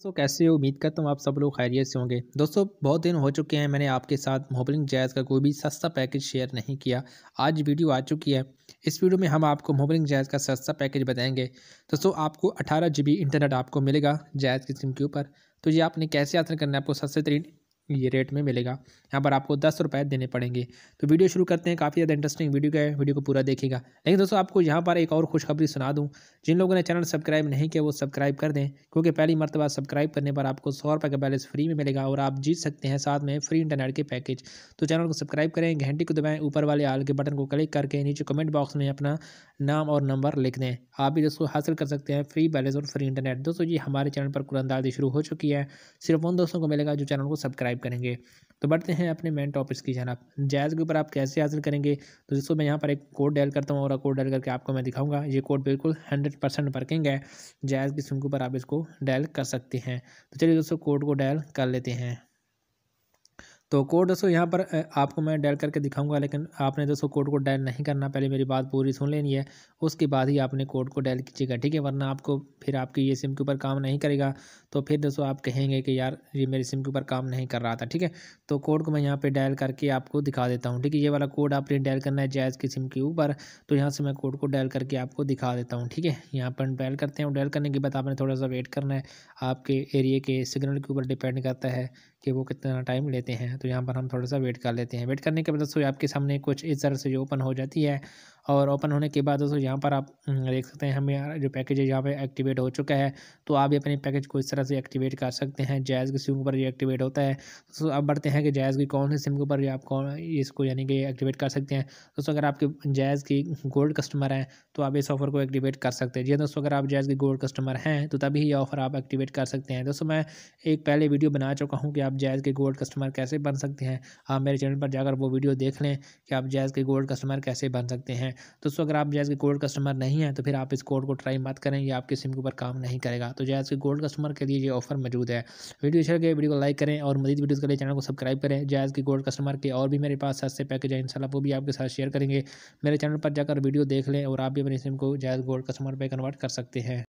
दोस्तों कैसे हो? उम्मीद करता हूँ आप सब लोग खैरियत से होंगे। दोस्तों, बहुत दिन हो चुके हैं, मैंने आपके साथ मोबलिंग जैज़ का कोई भी सस्ता पैकेज शेयर नहीं किया। आज वीडियो आ चुकी है। इस वीडियो में हम आपको मोबलिंग जैज़ का सस्ता पैकेज बताएँगे। दोस्तों, आपको अठारह जी इंटरनेट आपको मिलेगा जैज़ की सिम के ऊपर। तो ये आपने कैसे हासिल करना है? आपको सस्ते तरीन ये रेट में मिलेगा। यहाँ पर आपको दस रुपये देने पड़ेंगे। तो वीडियो शुरू करते हैं। काफ़ी ज़्यादा इंटरेस्टिंग वीडियो है। वीडियो को पूरा देखेगा लेकिन दोस्तों, आपको यहाँ पर एक और खुशखबरी सुना दूँ। जिन लोगों ने चैनल सब्सक्राइब नहीं किया, वो सब्सक्राइब कर दें। क्योंकि पहली मरतबा सब्सक्राइब करने पर आपको सौ रुपये का बैलेंस फ्री में मिलेगा और आप जीत सकते हैं साथ में फ्री इंटरनेट के पैकेज तो चैनल को सब्सक्राइब करें, घंटी को दबाएँ, ऊपर वाले आल के बटन को क्लिक करके नीचे कमेंट बॉक्स में अपना नाम और नंबर लिख दें। आप भी दोस्तों हासिल कर सकते हैं फ्री बैलेंस और फ्री इंटरनेट दोस्तों जी, हमारे चैनल पर कुरंदाजी शुरू हो चुकी है। सिर्फ़ उन दोस्तों को मिलेगा जो चैनल को सब्सक्राइब करेंगे। तो बढ़ते हैं अपने मेन टॉपिक्स की जनाब। जायज़ के ऊपर आप कैसे हासिल करेंगे? तो दोस्तों, मैं यहाँ पर एक कोड डायल करता हूँ और कोड डायल करके आपको मैं दिखाऊँगा। ये कोड बिल्कुल हंड्रेड परसेंट वर्किंग है। जायज़ की सिम के ऊपर आप इसको डायल कर सकते हैं। तो चलिए दोस्तों कोड को डायल कर लेते हैं। तो कोड दोस्तों यहाँ पर आपको मैं डायल करके दिखाऊँगा, लेकिन आपने दोस्तों कोड को डायल नहीं करना, पहले मेरी बात पूरी सुन लेनी है, उसके बाद ही आपने कोड को डायल कीजिएगा, ठीक है? वरना आपको फिर आपकी ये सिम के ऊपर काम नहीं करेगा तो फिर दोस्तों आप कहेंगे कि यार, ये मेरी सिम के ऊपर काम नहीं कर रहा था, ठीक है? तो कोड को मैं यहाँ पर डायल करके आपको दिखा देता हूँ, ठीक है? ये वाला कोड आपने डायल करना है जैज़ की सिम के ऊपर तो यहाँ से मैं कोड को डायल करके आपको दिखा देता हूँ, ठीक है? यहाँ पर डायल करते हैं डायल करने के बाद आपने थोड़ा सा वेट करना है, आपके एरिए के सिग्नल के ऊपर डिपेंड करता है कि वो कितना टाइम लेते हैं तो यहाँ पर हम थोड़ा सा वेट कर लेते हैं। वेट करने के बाद दोस्तों, आपके सामने कुछ इस तरह से ओपन हो जाती है और ओपन होने के बाद दोस्तों यहाँ पर आप देख सकते हैं हमें जो पैकेज है, यहाँ पे एक्टिवेट हो चुका है। तो आप भी अपने पैकेज को इस तरह से एक्टिवेट कर सकते हैं। जैज़ की सिम के ऊपर ये एक्टिवेट होता है। तो अब बढ़ते हैं कि जैज़ की कौन सी सिम के ऊपर आप कौन, इसको यानी कि एक्टिवेट कर सकते हैं। दोस्तों अगर आपके जैज़ की गोल्ड कस्टमर हैं तो आप इस ऑफ़र को एक्टिवेट कर सकते हैं। जी दोस्तों, अगर आप जैज़ के गोल्ड कस्टमर हैं तो तभी ये ऑफ़र आप एक्टिवेट कर सकते हैं। दोस्तों मैं एक पहले वीडियो बना चुका हूँ कि आप जैज़ के गोल्ड कस्टमर कैसे बन सकते हैं। आप मेरे चैनल पर जाकर वो वीडियो देख लें कि आप जैज़ के गोल्ड कस्टमर कैसे बन सकते हैं। दोस्तों अगर आप जैज़ के गोल्ड कस्टमर नहीं हैं तो फिर आप इस कोड को ट्राई मत करें, ये आपके सिम के ऊपर काम नहीं करेगा। तो जैज़ के गोल्ड कस्टमर के लिए ये ऑफ़र मौजूद है। वीडियो शेयर करें वीडियो को लाइक करें और मजीद वीडियोज़ के लिए चैनल को सब्सक्राइब करें। जैज़ के गोल्ड कस्टमर के और भी मेरे पास सस्ते पैकेज हैं इंशाल्लाह वो भी आपके साथ शेयर करेंगे। मेरे चैनल पर जाकर वीडियो देख लें और आप भी अपने सिम को जैज़ गोल्ड कस्टमर पर कन्वर्ट कर सकते हैं।